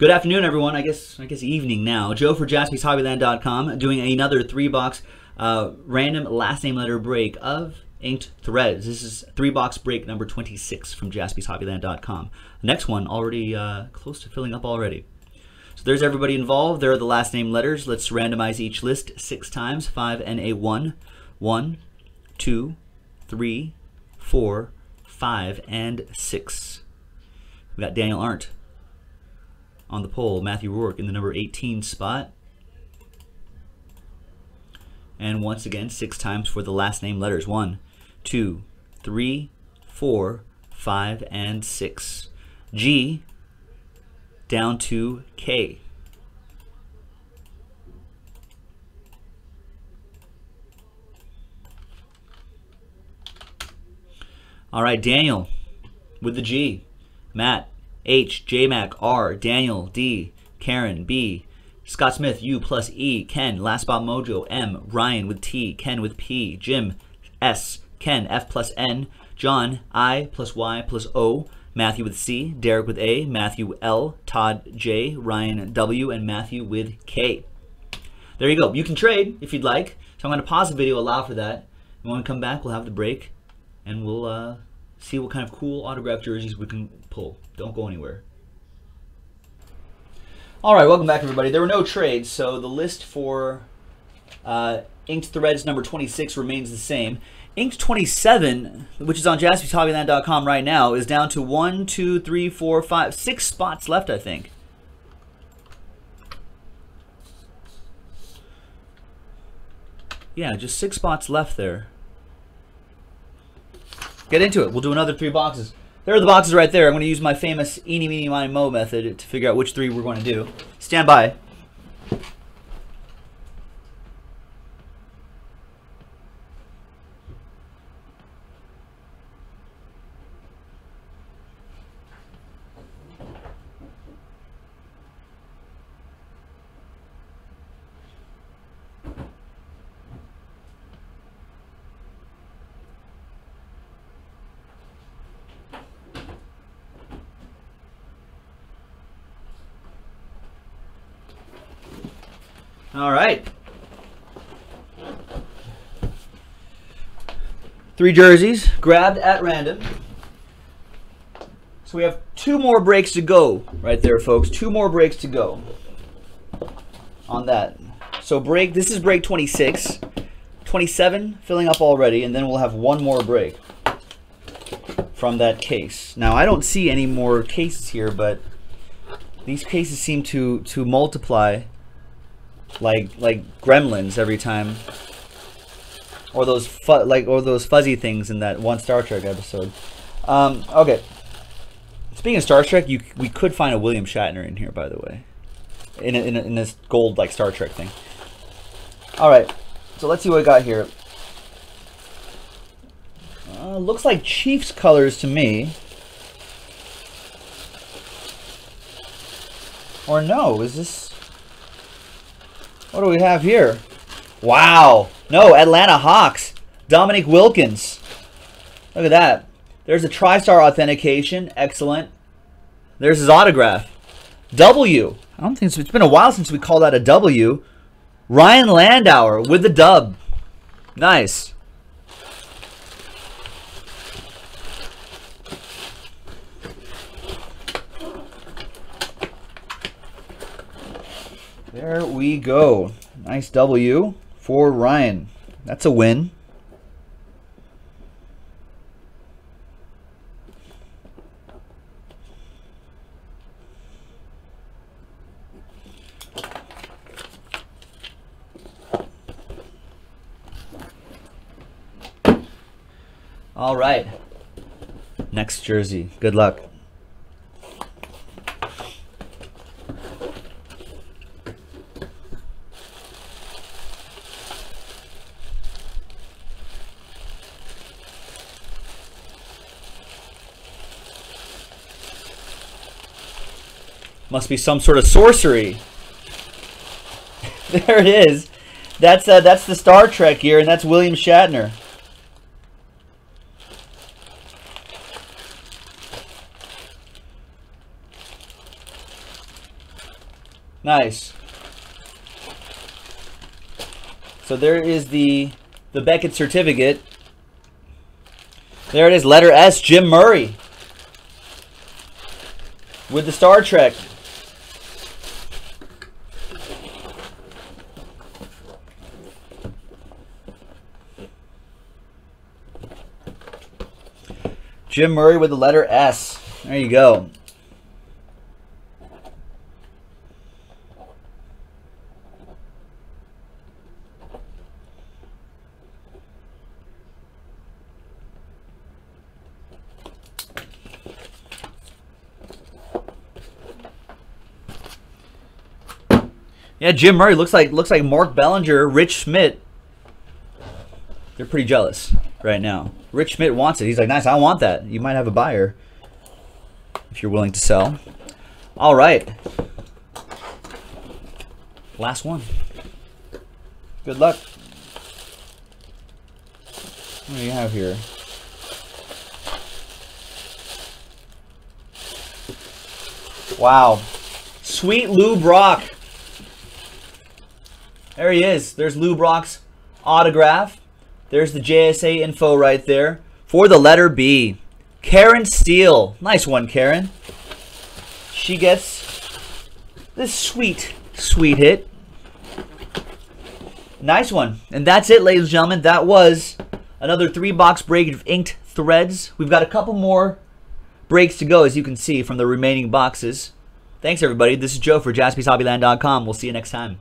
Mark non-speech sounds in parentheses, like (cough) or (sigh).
Good afternoon, everyone. I guess I guess evening now. Joe for JaspysHobbyland.com doing another three box uh, random last name letter break of inked threads. This is three box break number 26 from JaspysHobbyland.com. The next one already uh, close to filling up already. So there's everybody involved. There are the last name letters. Let's randomize each list six times. Five and a one. One, two, three, four, five, and six. We got Daniel Arndt on the pole, Matthew Rourke in the number 18 spot. And once again, six times for the last name letters. One, two, three, four, five, and six. G down to K. All right, Daniel with the G. Matt H, JMac, R, Daniel, D, Karen, B, Scott Smith, U plus E, Ken, Last Spot Mojo, M, Ryan with T, Ken with P, Jim, S, Ken, F plus N, John, I plus Y plus O, Matthew with C, Derek with A, Matthew L, Todd J, Ryan W, and Matthew with K. There you go. You can trade if you'd like. So I'm going to pause the video, allow for that. And when we come back, we'll have the break, and we'll uh, see what kind of cool autograph jerseys we can pull. Don't go anywhere. All right, welcome back, everybody. There were no trades, so the list for uh, Ink'd Threads number 26 remains the same. Ink'd 27, which is on jaspyshobbyland.com right now, is down to one, two, three, four, five, six spots left, I think. Yeah, just six spots left there. Get into it. We'll do another three boxes. There are the boxes right there. I'm going to use my famous eeny, meeny, miny, mo method to figure out which three we're going to do. Stand by. All right. Three jerseys grabbed at random. So we have two more breaks to go right there, folks. Two more breaks to go on that. So break, this is break 26. 27 filling up already, and then we'll have one more break from that case. Now, I don't see any more cases here, but these cases seem to, to multiply like like gremlins every time or those fu- like or those fuzzy things in that one Star Trek episode. Um, okay. Speaking of Star Trek, you we could find a William Shatner in here, by the way, in a, in, a, in this gold like Star Trek thing. All right, so let's see what we got here. Uh, looks like Chiefs colors to me. Or no, is this what do we have here? Wow. No, Atlanta Hawks. Dominique Wilkins. Look at that. There's a TriStar authentication. Excellent. There's his autograph. W. I don't think it's, it's been a while since we called that a W. Ryan Landauer with the dub. Nice. There we go. Nice W for Ryan. That's a win. All right. Next jersey. Good luck. Must be some sort of sorcery. (laughs) there it is. That's uh, that's the Star Trek gear, and that's William Shatner. Nice. So there is the the Beckett certificate. There it is, letter S, Jim Murray. With the Star Trek. Jim Murray with the letter S. There you go. Yeah, Jim Murray looks like looks like Mark Bellinger, Rich Schmidt. They're pretty jealous right now. Rich Schmidt wants it. He's like, nice, I want that. You might have a buyer if you're willing to sell. All right. Last one. Good luck. What do you have here? Wow. Sweet Lou Brock. There he is. There's Lou Brock's autograph. There's the JSA info right there. For the letter B, Karen Steele. Nice one, Karen. She gets this sweet, sweet hit. Nice one. And that's it, ladies and gentlemen. That was another three-box break of inked threads. We've got a couple more breaks to go, as you can see from the remaining boxes. Thanks, everybody. This is Joe for JaspysHobbyland.com. We'll see you next time.